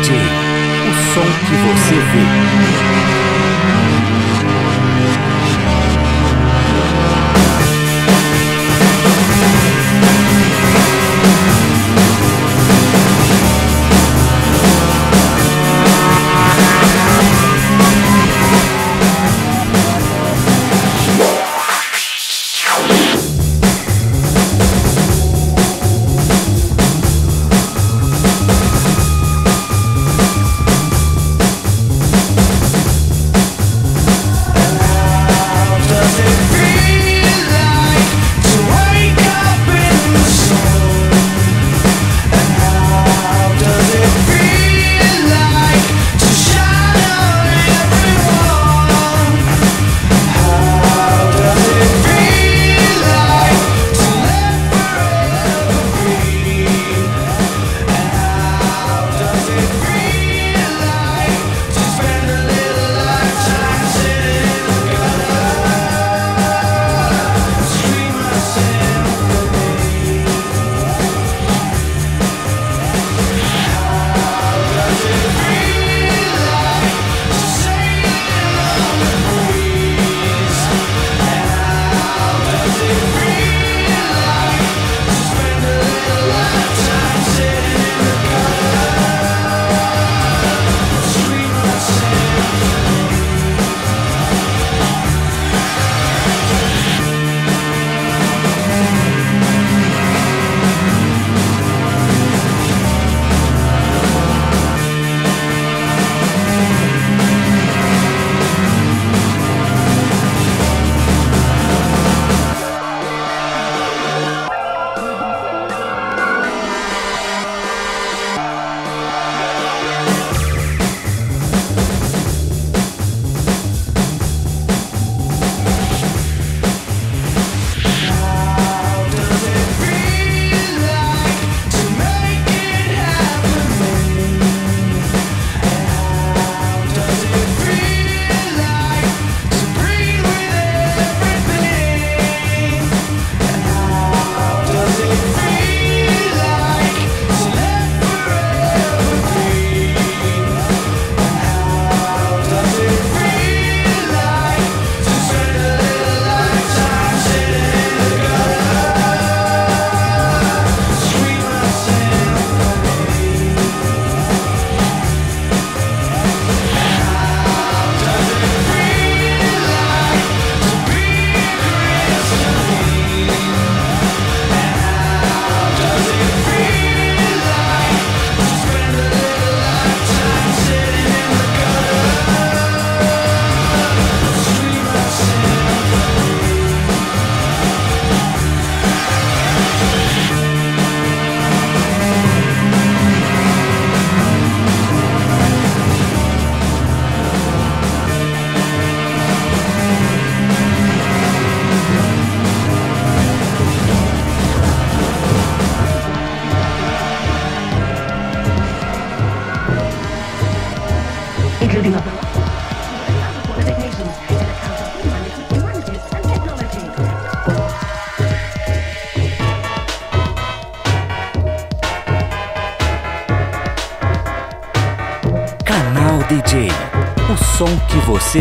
DJ, o som que você vê.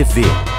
Que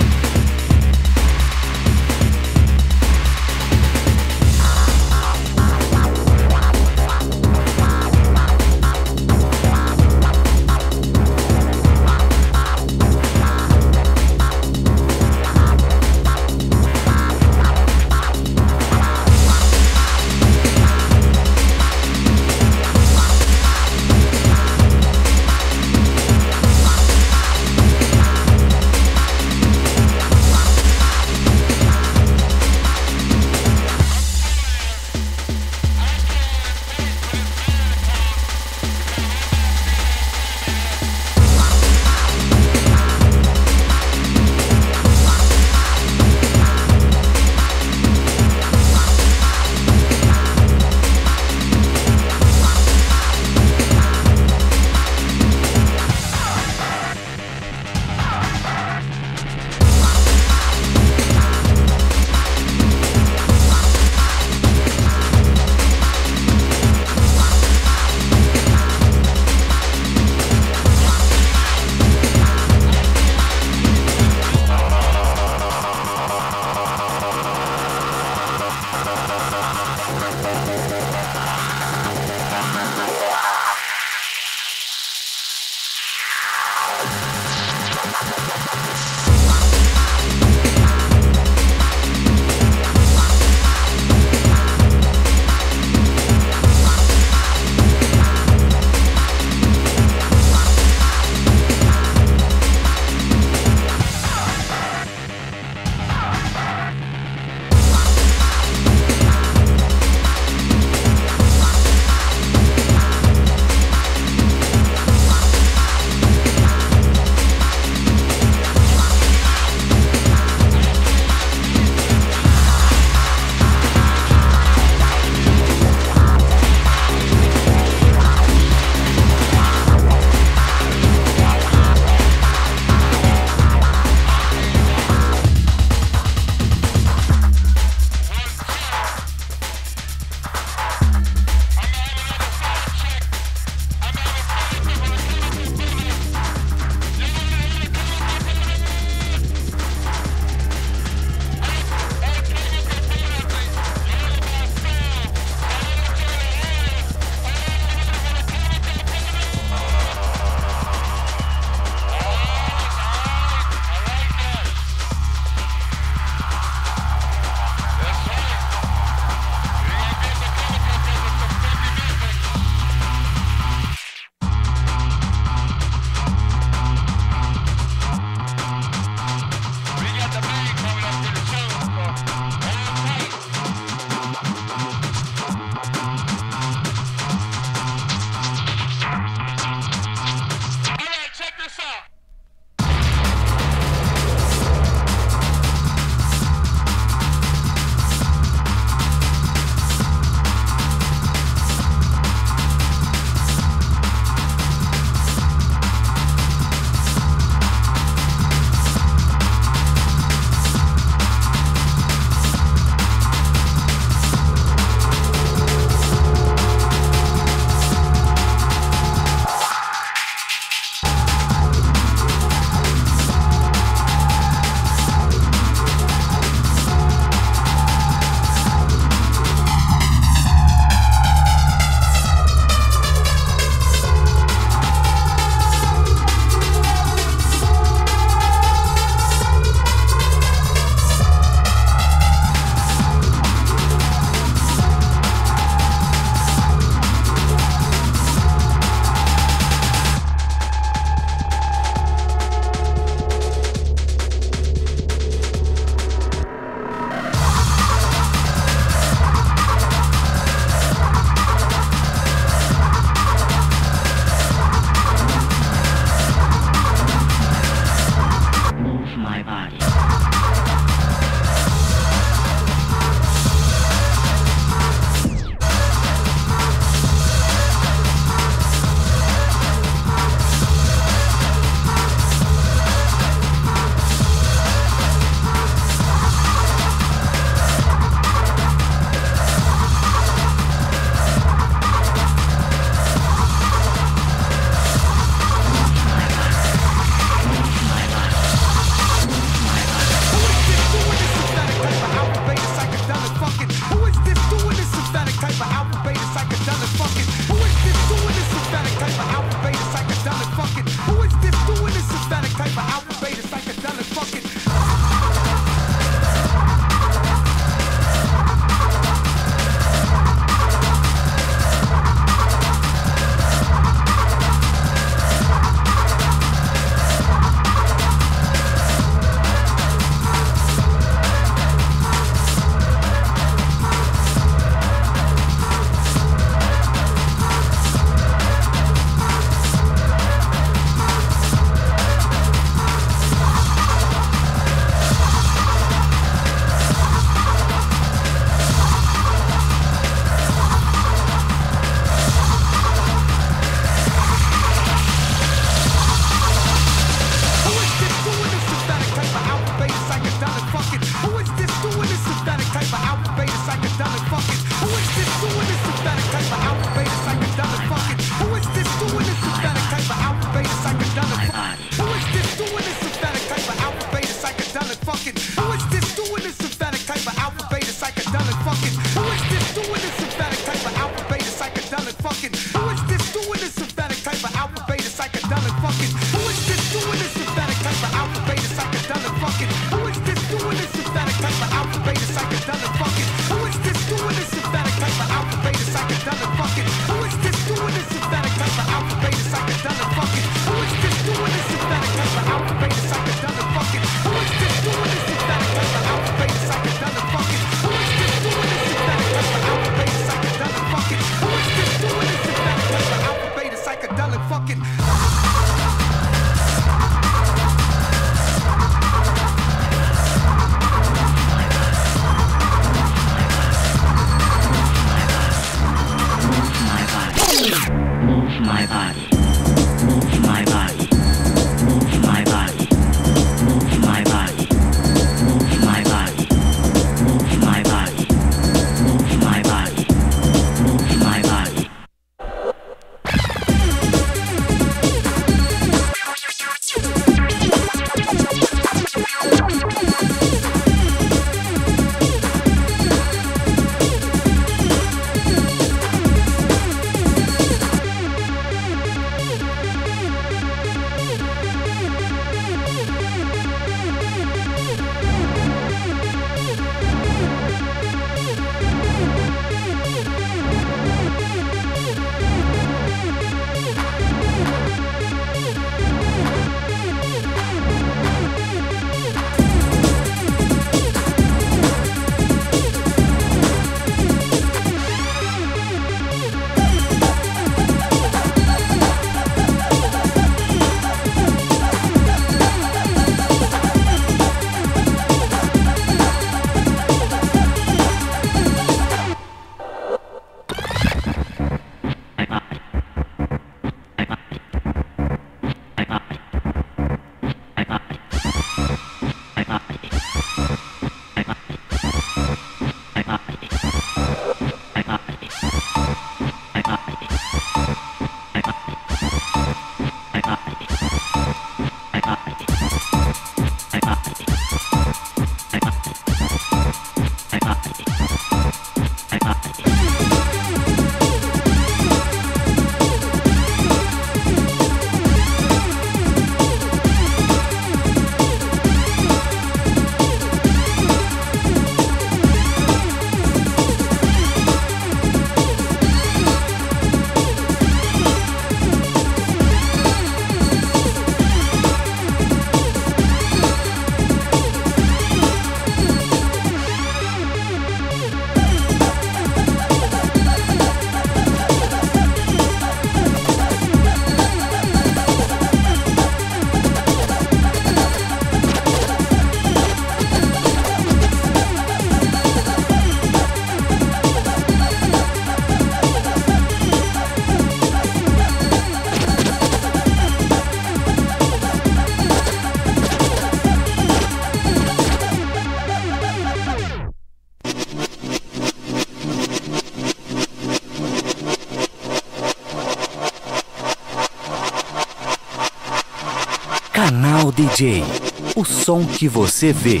O som que você vê.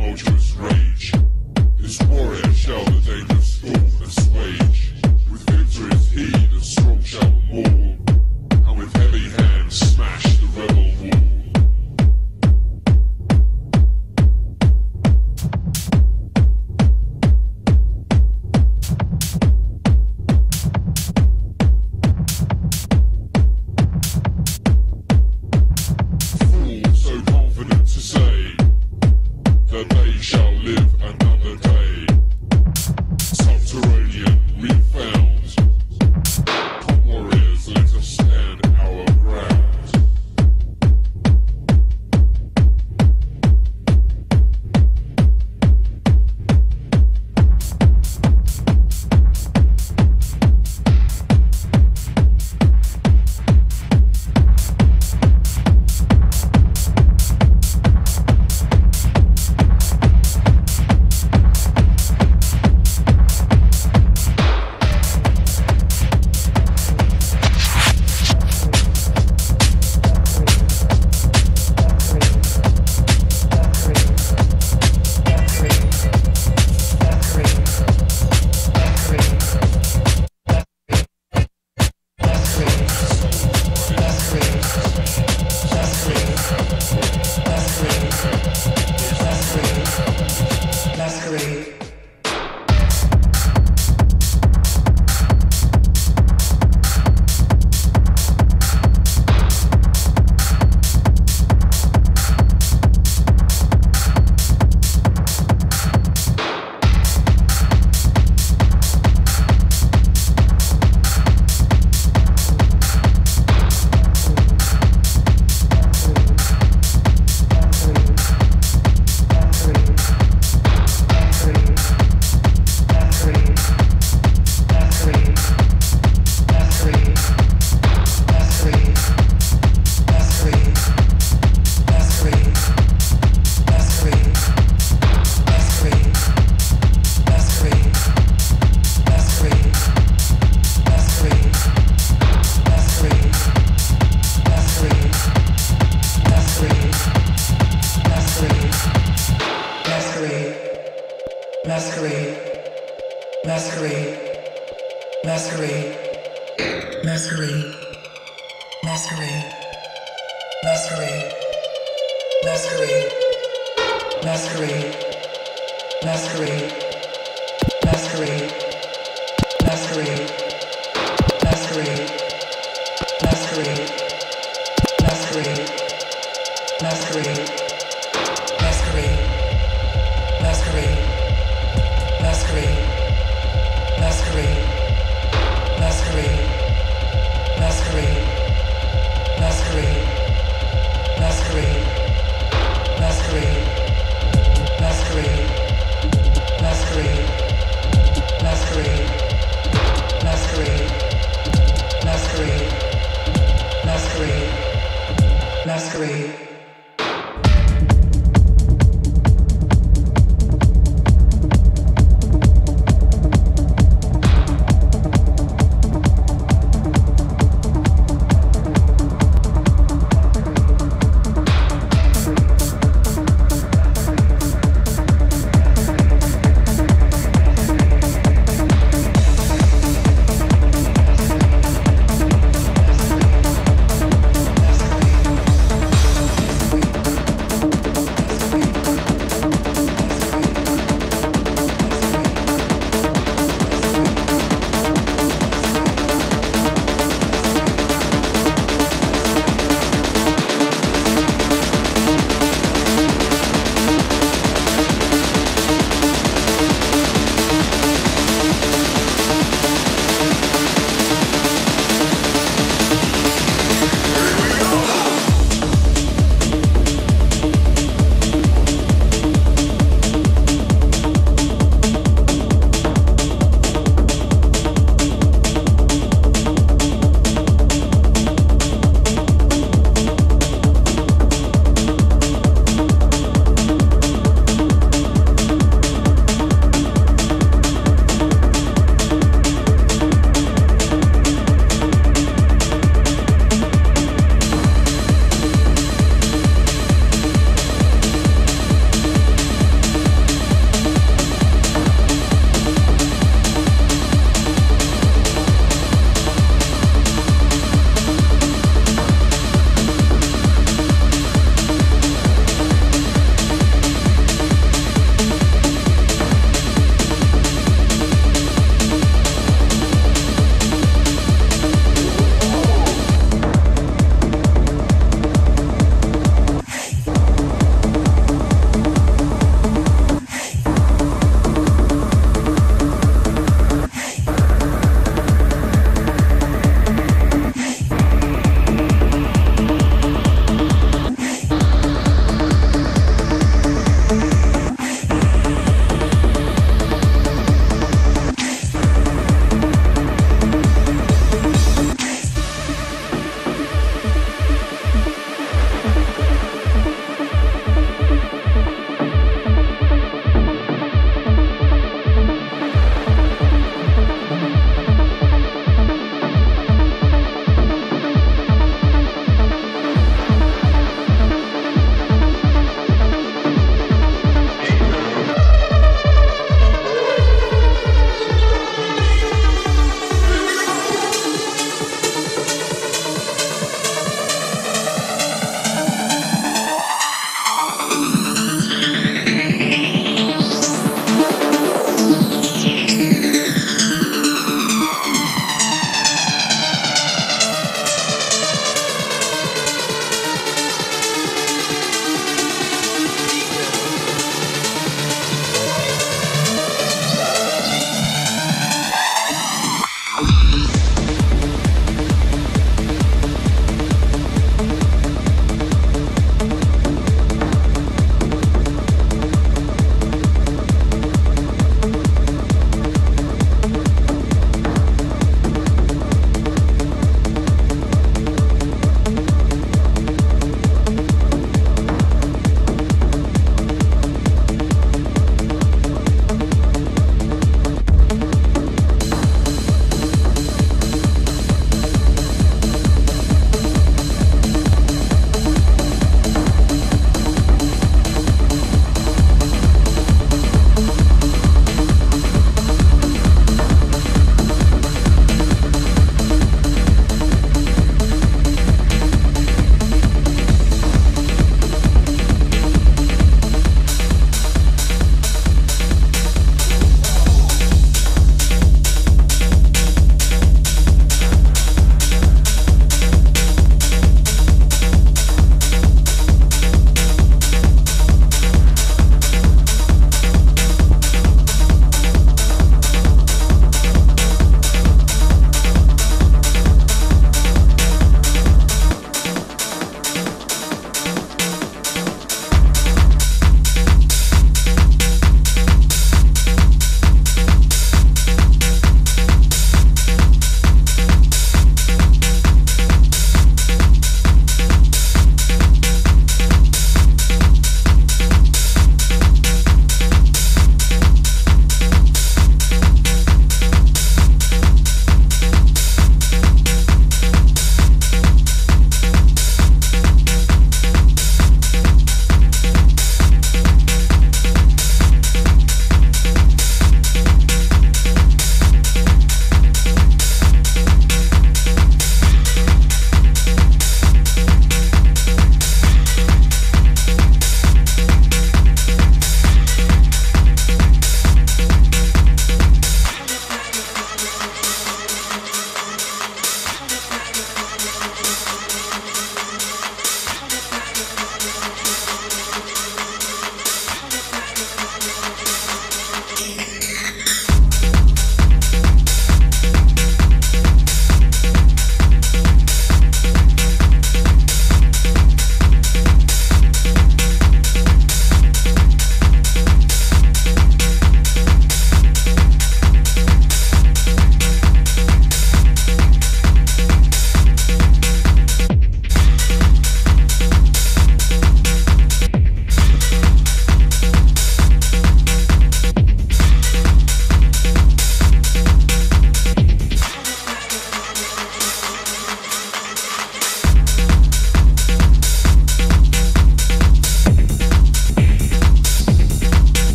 emotion.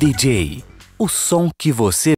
DJ. O som que você